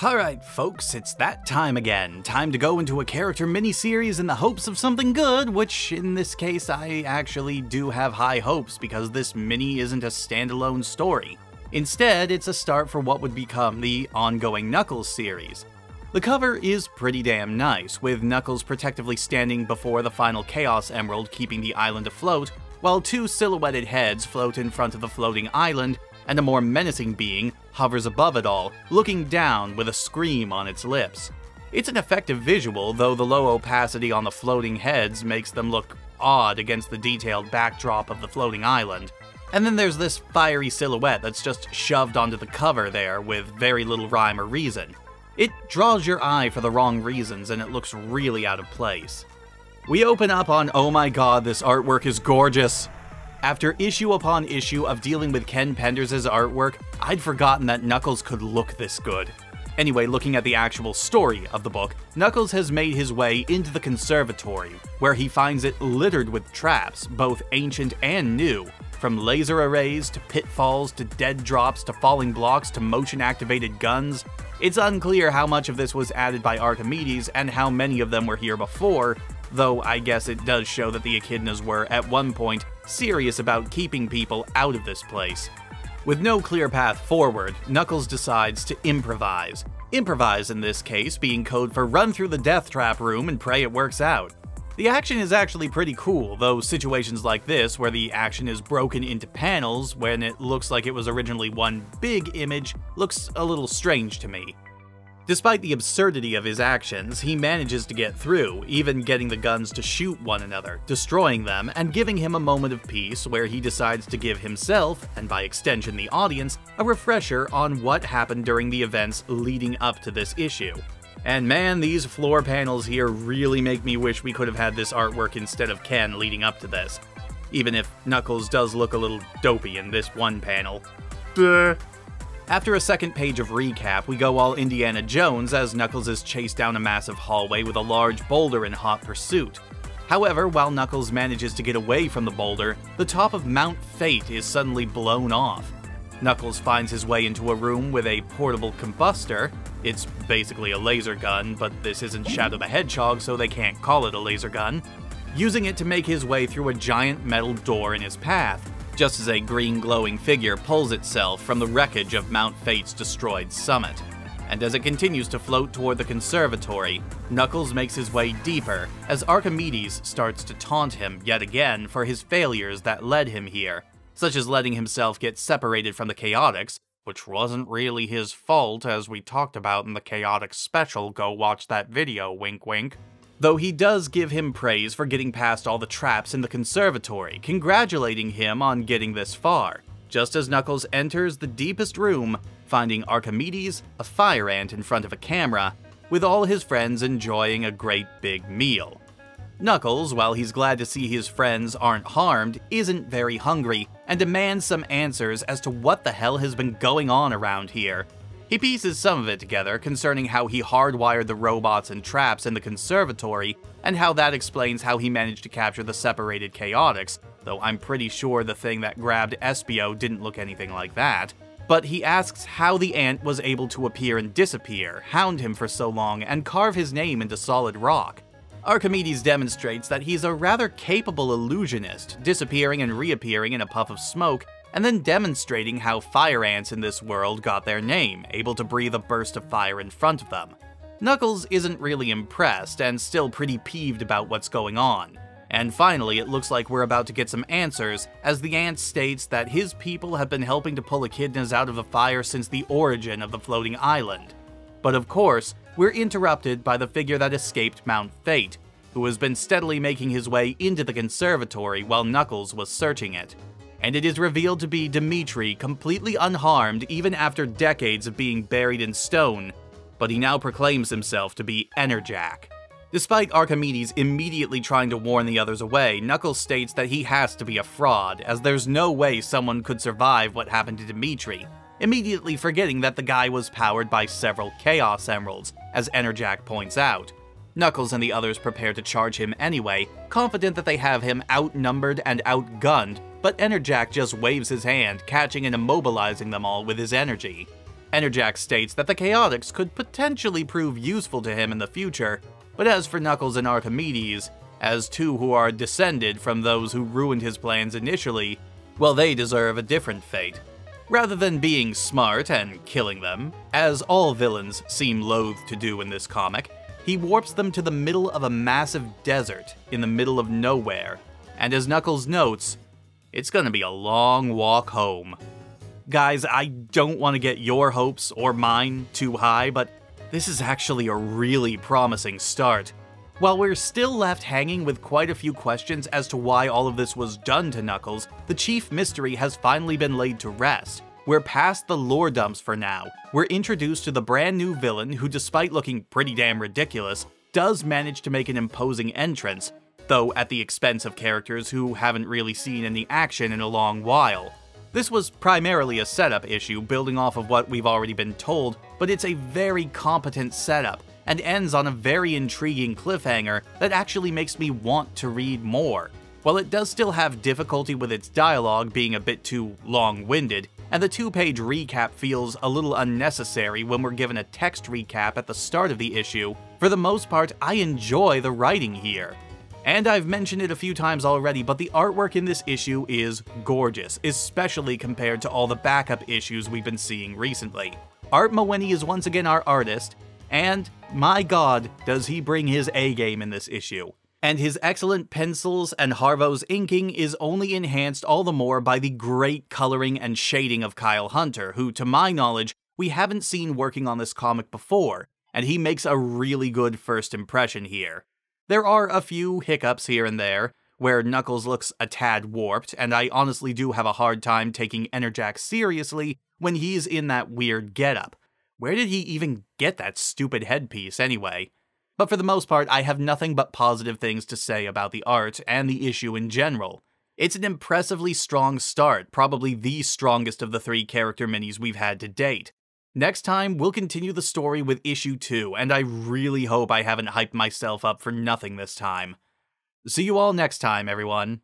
Alright, folks, it's that time again. Time to go into a character miniseries in the hopes of something good, which in this case I actually do have high hopes because this mini isn't a standalone story. Instead, it's a start for what would become the ongoing Knuckles series. The cover is pretty damn nice, with Knuckles protectively standing before the final Chaos Emerald keeping the island afloat, while two silhouetted heads float in front of the floating island and a more menacing being hovers above it all, looking down with a scream on its lips. It's an effective visual, though the low opacity on the floating heads makes them look odd against the detailed backdrop of the floating island. And then there's this fiery silhouette that's just shoved onto the cover there with very little rhyme or reason. It draws your eye for the wrong reasons and it looks really out of place. We open up on oh my god, this artwork is gorgeous. After issue upon issue of dealing with Ken Penders' artwork, I'd forgotten that Knuckles could look this good. Anyway, looking at the actual story of the book, Knuckles has made his way into the conservatory, where he finds it littered with traps, both ancient and new, from laser arrays to pitfalls to dead drops to falling blocks to motion activated guns. It's unclear how much of this was added by Archimedes and how many of them were here before, though I guess it does show that the Echidnas were, at one point, serious about keeping people out of this place. With no clear path forward, Knuckles decides to improvise. Improvise in this case being code for run through the death trap room and pray it works out. The action is actually pretty cool, though situations like this, where the action is broken into panels when it looks like it was originally one big image, looks a little strange to me. Despite the absurdity of his actions, he manages to get through, even getting the guns to shoot one another, destroying them, and giving him a moment of peace where he decides to give himself, and by extension the audience, a refresher on what happened during the events leading up to this issue. And man, these floor panels here really make me wish we could have had this artwork instead of Ken leading up to this. Even if Knuckles does look a little dopey in this one panel. Duh. After a second page of recap, we go all Indiana Jones as Knuckles is chased down a massive hallway with a large boulder in hot pursuit. However, while Knuckles manages to get away from the boulder, the top of Mount Fate is suddenly blown off. Knuckles finds his way into a room with a portable combustor. It's basically a laser gun, but this isn't Shadow the Hedgehog, so they can't call it a laser gun. Using it to make his way through a giant metal door in his path just as a green glowing figure pulls itself from the wreckage of Mount Fate's destroyed summit. And as it continues to float toward the conservatory, Knuckles makes his way deeper as Archimedes starts to taunt him yet again for his failures that led him here, such as letting himself get separated from the Chaotix, which wasn't really his fault as we talked about in the Chaotix special, go watch that video, wink wink though he does give him praise for getting past all the traps in the conservatory, congratulating him on getting this far, just as Knuckles enters the deepest room, finding Archimedes, a fire ant in front of a camera, with all his friends enjoying a great big meal. Knuckles, while he's glad to see his friends aren't harmed, isn't very hungry and demands some answers as to what the hell has been going on around here, he pieces some of it together concerning how he hardwired the robots and traps in the conservatory, and how that explains how he managed to capture the separated Chaotix, though I'm pretty sure the thing that grabbed Espio didn't look anything like that. But he asks how the ant was able to appear and disappear, hound him for so long, and carve his name into solid rock. Archimedes demonstrates that he's a rather capable illusionist, disappearing and reappearing in a puff of smoke, and then demonstrating how fire ants in this world got their name, able to breathe a burst of fire in front of them. Knuckles isn't really impressed and still pretty peeved about what's going on. And finally, it looks like we're about to get some answers, as the ant states that his people have been helping to pull echidnas out of the fire since the origin of the floating island. But of course, we're interrupted by the figure that escaped Mount Fate, who has been steadily making his way into the conservatory while Knuckles was searching it and it is revealed to be Dimitri completely unharmed even after decades of being buried in stone, but he now proclaims himself to be Enerjak. Despite Archimedes immediately trying to warn the others away, Knuckles states that he has to be a fraud, as there's no way someone could survive what happened to Dimitri, immediately forgetting that the guy was powered by several Chaos Emeralds, as Enerjak points out. Knuckles and the others prepare to charge him anyway, confident that they have him outnumbered and outgunned, but Enerjak just waves his hand, catching and immobilizing them all with his energy. Enerjak states that the Chaotix could potentially prove useful to him in the future, but as for Knuckles and Archimedes, as two who are descended from those who ruined his plans initially, well, they deserve a different fate. Rather than being smart and killing them, as all villains seem loath to do in this comic, he warps them to the middle of a massive desert in the middle of nowhere, and as Knuckles notes, it's gonna be a long walk home. Guys, I don't want to get your hopes or mine too high, but this is actually a really promising start. While we're still left hanging with quite a few questions as to why all of this was done to Knuckles, the chief mystery has finally been laid to rest. We're past the lore dumps for now. We're introduced to the brand new villain who, despite looking pretty damn ridiculous, does manage to make an imposing entrance, though at the expense of characters who haven't really seen any action in a long while. This was primarily a setup issue building off of what we've already been told, but it's a very competent setup, and ends on a very intriguing cliffhanger that actually makes me want to read more. While it does still have difficulty with its dialogue being a bit too long-winded, and the two-page recap feels a little unnecessary when we're given a text recap at the start of the issue, for the most part I enjoy the writing here. And I've mentioned it a few times already, but the artwork in this issue is gorgeous, especially compared to all the backup issues we've been seeing recently. Art Mawhinney is once again our artist, and my god, does he bring his A game in this issue. And his excellent pencils and Harvo's inking is only enhanced all the more by the great coloring and shading of Kyle Hunter, who, to my knowledge, we haven't seen working on this comic before, and he makes a really good first impression here. There are a few hiccups here and there, where Knuckles looks a tad warped, and I honestly do have a hard time taking Enerjak seriously when he's in that weird getup. Where did he even get that stupid headpiece, anyway? But for the most part, I have nothing but positive things to say about the art and the issue in general. It's an impressively strong start, probably the strongest of the three character minis we've had to date. Next time, we'll continue the story with issue 2, and I really hope I haven't hyped myself up for nothing this time. See you all next time, everyone.